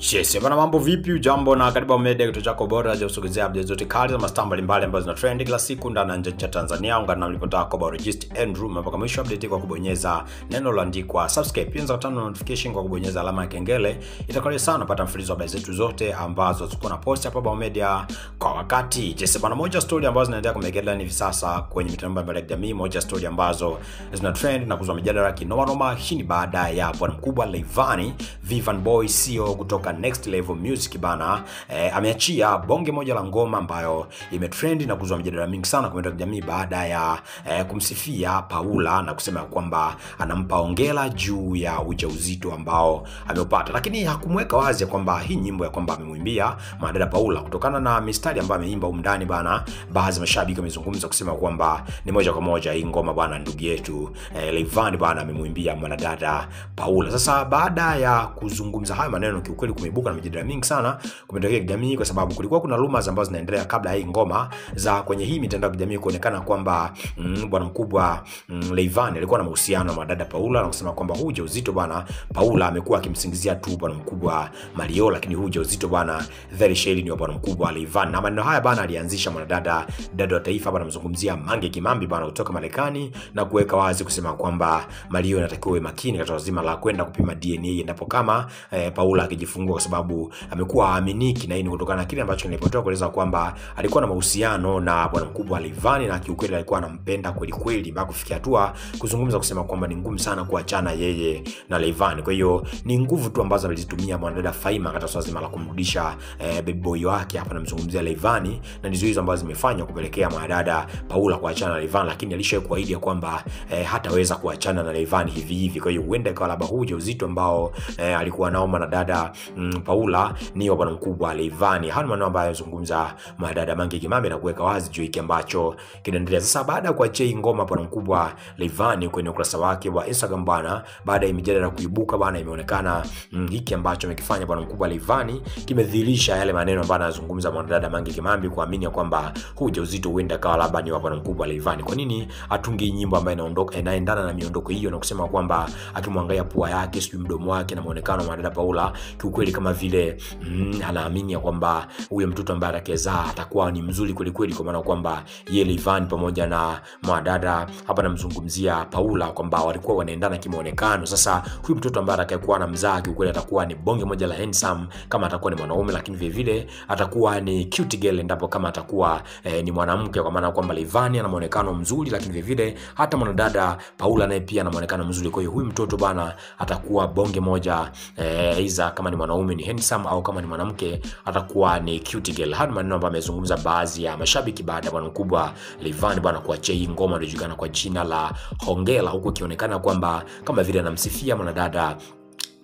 Yes, bana mambo vipi? Ujambo na karibu Media, kituo chako bora cha kusogezea updates zote kali za mastaa mbalimbali ambazo zina trend kila siku ndani na nje ya Tanzania. Ungana na mlipota wako biologist Andrew mpaka mwisho update kwa kubonyeza neno lililoandikwa subscribe. Pia unaweza kutana notification kwa kubonyeza alama ya kengele. Itakuwa sana kupata mfululizo wa habari zetu zote ambazo tuko na post hapa Bao Media kwa wakati. Yes, bana moja story ambazo zinaendelea kumegela hivi sasa kwenye mitandao mbalimbali ya kijamii, moja story ambazo zina trend na kuzua mijadala kinoma noma. Hii ni baada ya bwana mkubwa Levani Vivan Boy CEO kutoka Next Level Music bana e, ameachia bonge moja la ngoma ambayo imetrend na kuzua mjadala mingi sana kwa mitandao ya kijamii baada ya e, kumsifia Paula na kusema kwamba anampa ongela juu ya ujauzito ambao ameupata, lakini hakumweka wazi kwamba hii nyimbo ya kwamba amemwimbia mwanadada Paula kutokana na mistari ambayo ameimba huko ndani bana. Baadhi ya mashabiki wamezungumza kusema kwamba ni moja kwa moja hii ngoma bana, ndugu yetu e, Levan bana amemwimbia mwanadada Paula. Sasa baada ya kuzungumza hayo maneno, kiukweli kumeibuka na mijadala mingi sana kumetokea kijamii, kwa sababu kulikuwa kuna rumors ambazo zinaendelea kabla hii ngoma za kwenye hii mitandao ya kijamii kuonekana kwamba mm, bwana mkubwa mm, Rayvanny alikuwa na mahusiano na madada Paula na kusema kwamba huu ujauzito bwana Paula amekuwa akimsingizia tu bwana mkubwa Mario, lakini huu ujauzito bwana Very Shelly ni wa bwana mkubwa Rayvanny. Na maneno haya bwana alianzisha mwanadada dada wa taifa bwana, mzungumzia Mange Kimambi bwana kutoka Marekani na kuweka wazi kusema kwamba Mario inatakiwa uwe makini katika zima la kwenda kupima DNA endapo kama eh, Paula akijifungua, kwa sababu amekuwa haaminiki, na hii ni kutokana na kile ambacho nilipotoa kueleza kwamba alikuwa na mahusiano na bwana mkubwa Levani na kiukweli alikuwa anampenda kweli kweli, mpaka kufikia hatua kuzungumza kusema kwamba ni ngumu sana kuachana yeye na Levani. Kwa hiyo ni nguvu tu ambazo alizitumia mwanadada Faima katika swala zima la kumrudisha eh, baby boy wake hapa, namzungumzia Levani, na ndizo hizo ambazo zimefanya kupelekea mwanadada Paula kuachana na Levani, lakini alishawahi kuahidi kwamba eh, hataweza kuachana na Levani hivi hivi. Kwa hiyo huenda ikawa labda huu ujauzito ambao eh, alikuwa nao mwanadada mm, Paula ni wa bwana mkubwa Leivani. Levani. ni maneno ambayo anazungumza madada Mange Kimambi na kuweka wazi juu hiki ambacho kinaendelea sasa, baada ya kuachia hii ngoma bwana mkubwa Leivani kwenye ukurasa wake wa Instagram bwana, baada ya mijadala kuibuka bwana, imeonekana mm, hiki ambacho amekifanya bwana mkubwa Leivani kimedhihirisha yale maneno ambayo anazungumza mwanadada Mange Kimambi, kuamini kwamba huu ujauzito huenda kawa labda ni wa bwana mkubwa Leivani. Kwa nini atungi nyimbo ambayo inaondoka inaendana na miondoko hiyo na kusema kwamba akimwangalia pua yake sijui mdomo wake na muonekano wa mwanadada Paula, kiukweli kama vile mm, anaamini ya kwamba huyo mtoto ambaye atakezaa atakuwa ni mzuri kweli kweli, kwa maana kwamba yeye Levani pamoja na mwadada hapa namzungumzia Paula kwamba walikuwa wanaendana kimaonekano. Sasa huyu mtoto ambaye atakayekuwa na mzaa kiukweli atakuwa ni bonge moja la handsome kama atakuwa ni mwanaume, lakini vile vile atakuwa ni cute girl endapo kama atakuwa eh, ni mwanamke, kwa maana kwamba Levani ana muonekano mzuri, lakini vile vile hata mwanadada Paula naye pia ana muonekano mzuri. Kwa hiyo huyu mtoto bana atakuwa bonge moja eh, iza kama ni mwanaume ni handsome au kama ni mwanamke atakuwa ni cute girl. Hadi maneno ambayo amezungumza baadhi ya mashabiki baada ya bwana mkubwa Levan bwana kuachia hii ngoma inayojulikana kwa jina la hongela huku ikionekana kwamba kama vile anamsifia mwanadada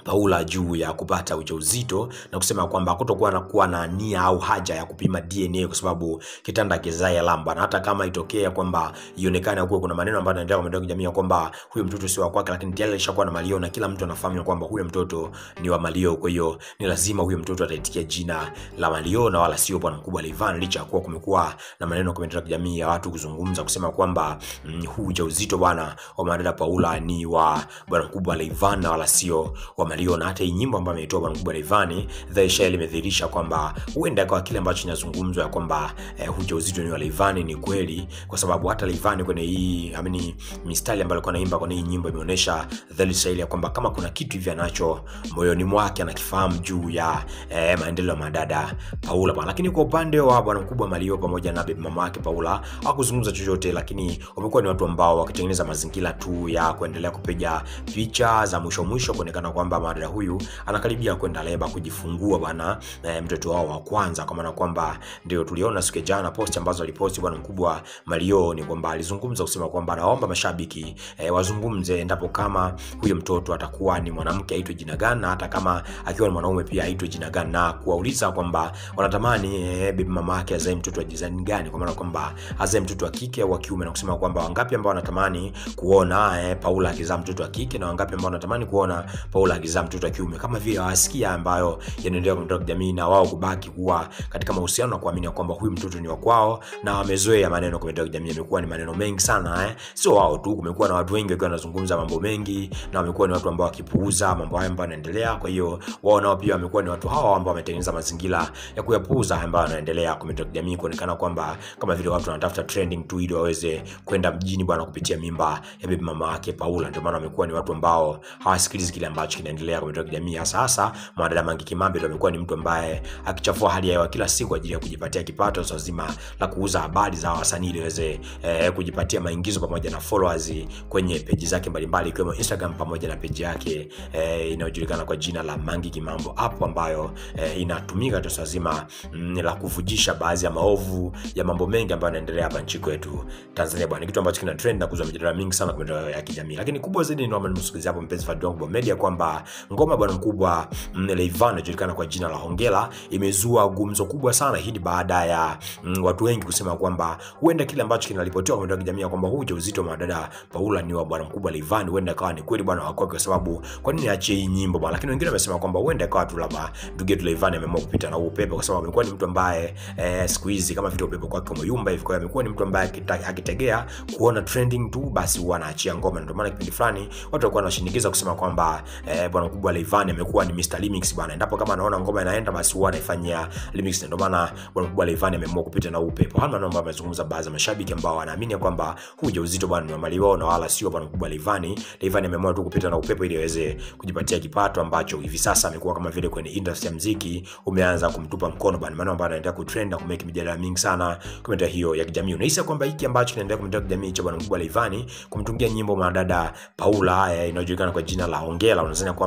Paula juu ya kupata ujauzito na kusema kwamba kutokuwa na kuwa na nia au haja ya kupima DNA kwa sababu kitanda kizae lamba, na hata kama itokea kwamba ionekane kuwa kuna maneno ambayo yanaendelea kwa mitandao ya kwamba huyo mtoto si wa kwake, lakini tayari alishakuwa na Mario na kila mtu anafahamu kwamba huyo mtoto ni wa Mario. Kwa hiyo ni lazima huyo mtoto ataitikia jina la Mario na wala sio bwana mkubwa Levan, licha kuwa kumekuwa na maneno kwa mitandao ya kijamii ya watu kuzungumza kusema kwamba mm, huu ujauzito bwana wa madada Paula ni wa bwana mkubwa Levan na wala sio wa Mario na hata hii nyimbo ambayo ameitoa bwana mkubwa Rayvanny dhaisha imedhihirisha kwamba huenda kwa kile ambacho kinazungumzwa ya kwamba eh, ujauzito ni wa Rayvanny ni kweli, kwa sababu hata Rayvanny kwenye hii amini mistari ambayo alikuwa anaimba kwenye hii nyimbo imeonyesha dhaisha ya kwamba kama kuna kitu hivi anacho moyoni mwake anakifahamu juu ya eh, maendeleo ya madada Paula bwana. Lakini kwa upande wa bwana mkubwa Mario pamoja na bibi mama yake Paula hawakuzungumza chochote, lakini wamekuwa ni watu ambao wakitengeneza mazingira tu ya kuendelea kupiga picha za mwisho mwisho kuonekana kwamba madada huyu anakaribia kwenda leba kujifungua bwana e, mtoto wao wa kwanza, kwa maana kwamba ndio tuliona siku jana post ambazo aliposti bwana mkubwa Mario, ni kwamba alizungumza kusema kwamba anaomba mashabiki e, wazungumze endapo kama huyo mtoto atakuwa ni mwanamke aitwe jina gani, na hata kama akiwa ni mwanaume pia aitwe jina gani, na kuwauliza kwamba wanatamani e, bibi mama yake azae mtoto wa design gani, kwa maana kwamba azae mtoto wa kike au wa kiume, na kusema kwamba wangapi ambao wanatamani kuona e, Paula akizaa mtoto wa kike na wangapi ambao wanatamani kuona Paula akizaa kumzaa mtoto wa kiume kama vile hawasikia ambayo yanaendelea kwa jamii na wao kubaki kuwa katika mahusiano na kuamini kwamba huyu mtoto ni wa kwao na wamezoea maneno kwa mitandao kijamii. Yamekuwa ni maneno mengi sana eh. sio wao tu kumekuwa na watu wengi wakiwa wanazungumza mambo mengi na wamekuwa ni watu ambao wakipuuza mambo haya ambayo yanaendelea. Kwa hiyo wao nao pia wamekuwa ni watu hawa ambao wametengeneza mazingira ya kuyapuuza ambayo yanaendelea kwa mitandao kijamii kuonekana kwamba kama vile watu wanatafuta trending tu ili waweze kwenda mjini bwana kupitia mimba ya bibi mama yake Paula. Ndio maana wamekuwa ni watu ambao hawasikilizi kile ambacho kinaendelea kwa mitandao ya kijamii hasa mwanadada Mange Kimambi ndio amekuwa ni mtu ambaye akichafua hali ya hewa kila siku ajili ya kujipatia kipato swala zima la kuuza habari za wasanii ili waweze eh, kujipatia maingizo pamoja na followers kwenye peji zake mbalimbali ikiwemo Instagram pamoja na peji yake eh, inayojulikana kwa jina la Mange Kimambo app ambayo eh, inatumika tu zima mm, la kuvujisha baadhi ya maovu ya mambo mengi ambayo yanaendelea hapa nchi kwetu Tanzania bwana, kitu ambacho kina trend na kuzua mijadala mingi sana kwa mitandao ya kijamii, lakini kubwa zaidi ndio nimsikiliza hapo mpenzi wa Bongo Media kwamba ngoma bwana mkubwa mm, Rayvanny inajulikana kwa jina la hongela imezua gumzo kubwa sana. Hii baada ya mm, watu wengi kusema kwamba huenda kile ambacho kinaripotiwa kwa mitandao ya kwamba huu ujauzito wa dada Paula ni wa bwana mkubwa Rayvanny, huenda kawa ni kweli bwana wako, kwa sababu kwa nini aache hii nyimbo bwana? Lakini wengine wamesema kwamba huenda kawa tu labda ndugu yetu Rayvanny ameamua kupita na upepo, kwa sababu amekuwa ni mtu ambaye eh, siku hizi kama vile upepo kwake umeyumba hivi. Kwa hiyo amekuwa ni mtu ambaye akitegea kuona trending tu, basi huwa anaachia ngoma. Ndio maana kipindi fulani watu walikuwa wanashinikiza kusema kwamba eh, bwana mkubwa Rayvanny amekuwa ni Mr Remix bwana, endapo kama anaona ngoma inaenda, basi huwa anaifanyia remix. Ndio maana bwana mkubwa Rayvanny ameamua kupita na upepo. Hana namba amezungumza baadhi ya mashabiki ambao wanaamini kwamba huu ujauzito bwana ni wa Mario na wala sio bwana mkubwa Rayvanny. Rayvanny ameamua tu kupita na upepo ili aweze kujipatia kipato ambacho hivi sasa amekuwa kama vile kwenye industry ya muziki umeanza kumtupa mkono bwana, maana ambaye anaendelea kutrend na kumake mijadala mingi sana kwa hiyo ya kijamii. Unahisi kwamba hiki ambacho kinaendelea kwa kijamii cha bwana mkubwa Rayvanny kumtungia nyimbo mwanadada Paula eh, inayojulikana kwa jina la Ongela, unadhani kwamba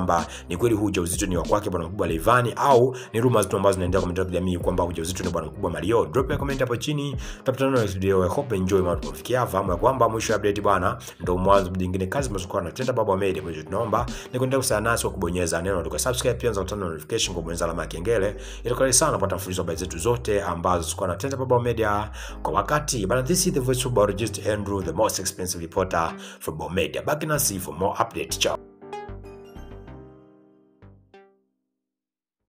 ni kweli huu ujauzito ni wa kwake bwana mkubwa Rayvanny au ni rumors tu ambazo zinaendelea kwa mitandao ya kijamii kwamba ujauzito ni bwana mkubwa Mario? Drop ya comment hapo chini, tutapatana na video. I hope enjoy mambo tumefikia. Fahamu ya kwamba mwisho wa update bwana ndio mwanzo mwingine, kazi zinazokuwa na tenda Baba Media, mwisho tunaomba ni kuendelea kusana nasi kwa kubonyeza neno la subscribe, pia unaweza kutana notification kwa kubonyeza alama ya kengele, ili kwa sana kupata mfululizo habari zetu zote ambazo ziko na tenda Baba Media kwa wakati. But this is the voice of biologist Andrew, the most expensive reporter for Bomedia. Back in us for more update. Ciao.